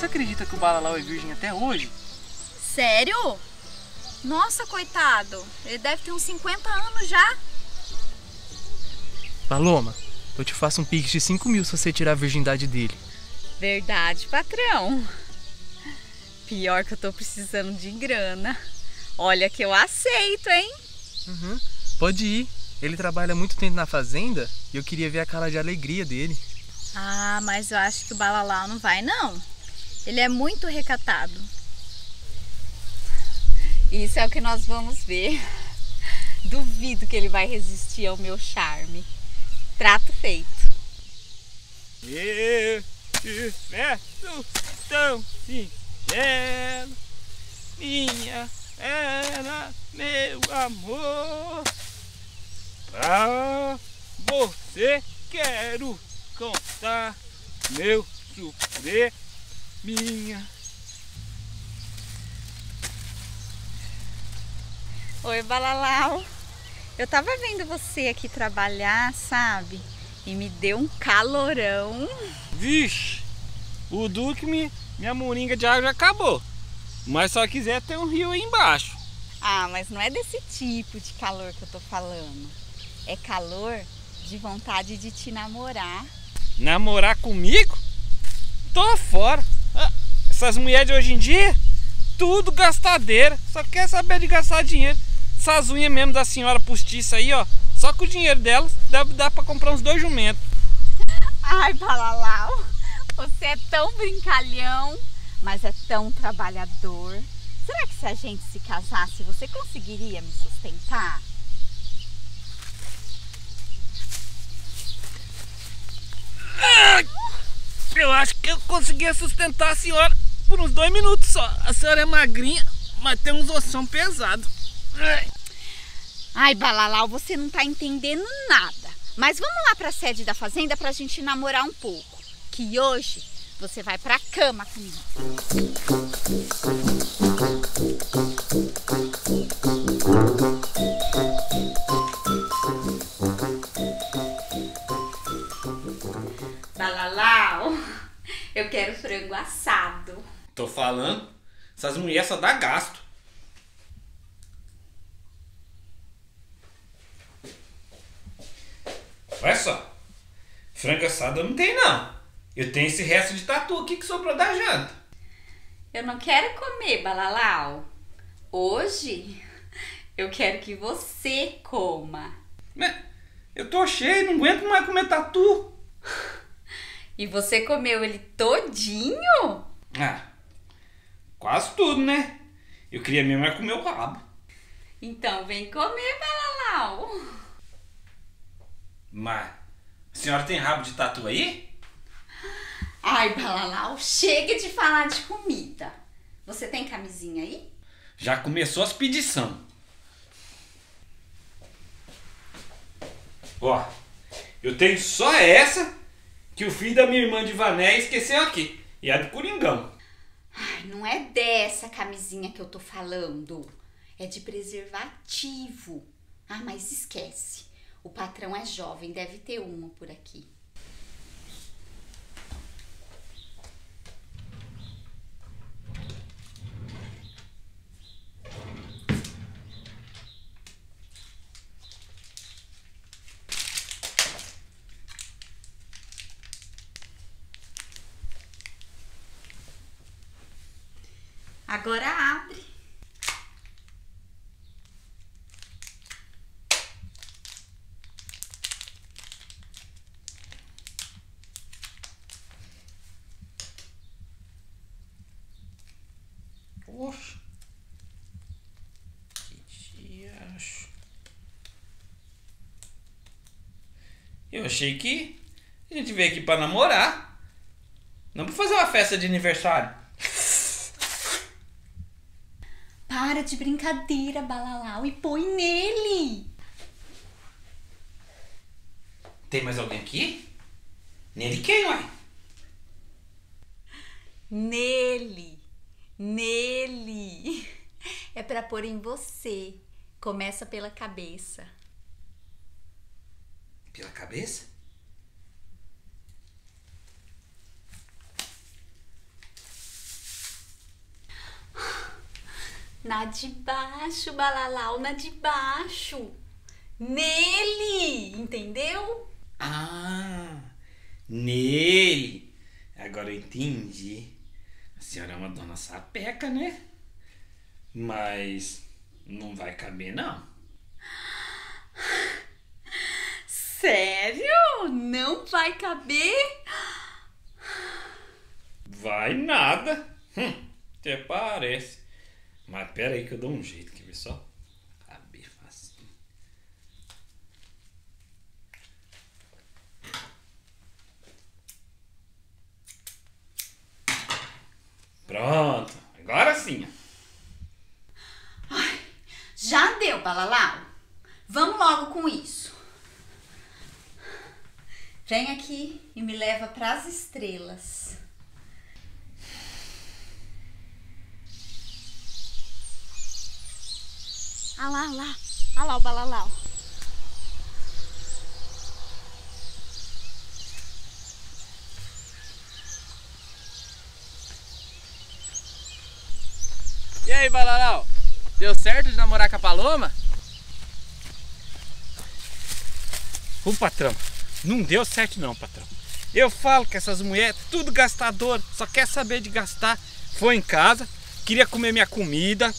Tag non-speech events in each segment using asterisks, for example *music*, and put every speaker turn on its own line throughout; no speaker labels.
Vocês acreditam que o Balalau é virgem até hoje?
Sério? Nossa, coitado. Ele deve ter uns 50 anos já.
Paloma, eu te faço um pix de 5 mil se você tirar a virgindade dele.
Verdade, patrão. Pior que eu tô precisando de grana. Olha que eu aceito, hein?
Uhum. Pode ir. Ele trabalha muito tempo na fazenda e eu queria ver a cara de alegria dele.
Ah, mas eu acho que o Balalau não vai, não. Ele é muito recatado. Isso é o que nós vamos ver. Duvido que ele vai resistir ao meu charme. Trato feito.
Eu te peço tão sincero, minha era meu amor. Pra você quero contar meu sofrer, minha.
Oi, Balalau. Eu tava vendo você aqui trabalhar, sabe? E me deu um calorão.
Vixe, o Duque, me, minha moringa de água já acabou. Mas só quiser ter um rio aí embaixo.
Ah, mas não é desse tipo de calor que eu tô falando. É calor de vontade de te namorar.
Namorar comigo? Tô fora. Ah, Essas mulheres de hoje em dia, tudo gastadeira. Só quer saber de gastar dinheiro. Essas unhas mesmo da senhora postiça aí, ó. Só com o dinheiro delas deve dar pra comprar uns dois jumentos.
Ai, Balalau, você é tão brincalhão, mas é tão trabalhador. Será que se a gente se casasse, você conseguiria me sustentar?
Ai, Eu acho que eu conseguia sustentar a senhora por uns dois minutos só. A senhora é magrinha, mas tem uns ossão pesado. Ai.
Balalau, você não tá entendendo nada. Mas vamos lá pra sede da fazenda pra gente namorar um pouco. Que hoje você vai pra cama comigo. Balalau, eu quero frango assado.
Tô falando, essas mulheres só dá gasto. Olha só, frango assado eu não tenho não. Eu tenho esse resto de tatu aqui que sobrou da janta.
Eu não quero comer, Balalau. Hoje eu quero que você coma.
Mas eu tô cheio, não aguento mais comer tatu. *laughs*
E você comeu ele todinho?
Ah, quase tudo, né? Eu queria mesmo é comer o rabo.
Então vem comer, Balalau.
Mas, a senhora tem rabo de tatu aí?
Ai, Balalau, chega de falar de comida. Você tem camisinha aí?
Já começou as pedição. Ó, eu tenho só essa que o filho da minha irmã de Vané esqueceu aqui. E a do Coringão.
Dessa camisinha que eu tô falando. É de preservativo. Ah, mas esquece. O patrão é jovem, deve ter uma por aqui. Agora abre.
Poxa. Que. Eu achei que a gente veio aqui pra namorar. Não pra fazer uma festa de aniversário.
Para de brincadeira, Balalau, e põe nele.
Tem mais alguém aqui? Nele quem, uai?
Nele. Nele. *laughs* É pra pôr em você. Começa pela cabeça.
Pela cabeça?
Na de baixo, Balalau, na de baixo. Nele, entendeu?
Ah, nele. Agora eu entendi. A senhora é uma dona sapeca, né? Mas não vai caber, não.
Sério? Não vai caber?
Vai nada. Hum, até parece. Mas pera aí que eu dou um jeito, quer ver só? Caber fácil. Pronto, agora sim.
Já deu, Balalau. Vamos logo com isso. Vem aqui e me leva para as estrelas. Ah lá, ah lá. Ah lá o Balalau.
E aí, Balalau? Deu certo de namorar com a Paloma?
Ô patrão, não deu certo não, patrão. Eu falo que essas mulheres, tudo gastador, só quer saber de gastar. Foi em casa, queria comer minha comida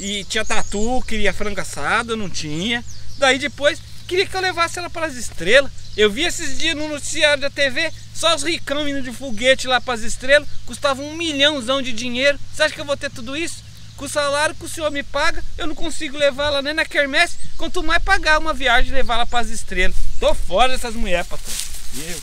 e tinha tatu, queria frango assado, não tinha. Daí depois queria que eu levasse ela para as estrelas. Eu vi esses dias no noticiário da TV, só os ricão indo de foguete lá para as estrelas, custava um milhãozão de dinheiro. Você acha que eu vou ter tudo isso? Com o salário que o senhor me paga, eu não consigo levar ela nem na quermesse, quanto mais pagar uma viagem e levar ela para as estrelas. Tô fora dessas mulheres, patrão. Eu.